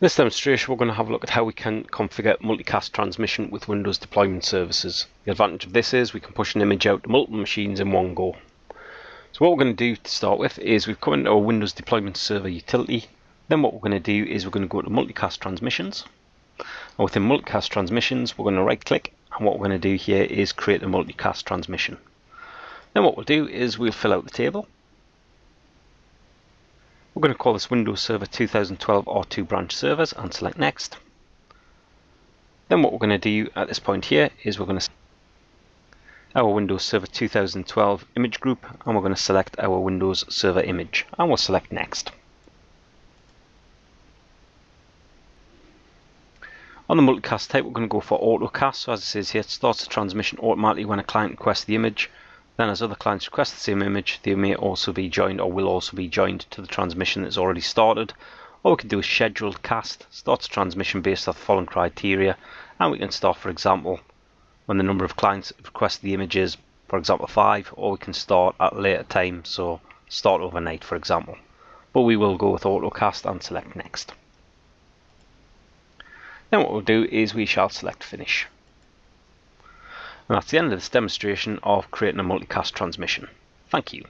this demonstration we're going to have a look at how we can configure multicast transmission with Windows deployment services. The advantage of this is we can push an image out to multiple machines in one go. So what we're going to do to start with is we've come into our Windows deployment server utility. Then what we're going to do is we're going to go to multicast transmissions. And within multicast transmissions we're going to right click and what we're going to do here is create a multicast transmission. Then what we'll do is we'll fill out the table going to call this Windows Server 2012 R2 branch servers and select next. Then what we're going to do at this point here is we're going to our Windows Server 2012 image group and we're going to select our Windows Server image and we'll select next. On the multicast type we're going to go for autocast so as it says here it starts the transmission automatically when a client requests the image then as other clients request the same image, they may also be joined or will also be joined to the transmission that's already started. Or we can do a scheduled cast, starts transmission based on the following criteria, and we can start, for example, when the number of clients request the images, for example, 5, or we can start at a later time, so start overnight, for example. But we will go with autocast and select next. Then what we'll do is we shall select finish. And that's the end of this demonstration of creating a multicast transmission. Thank you.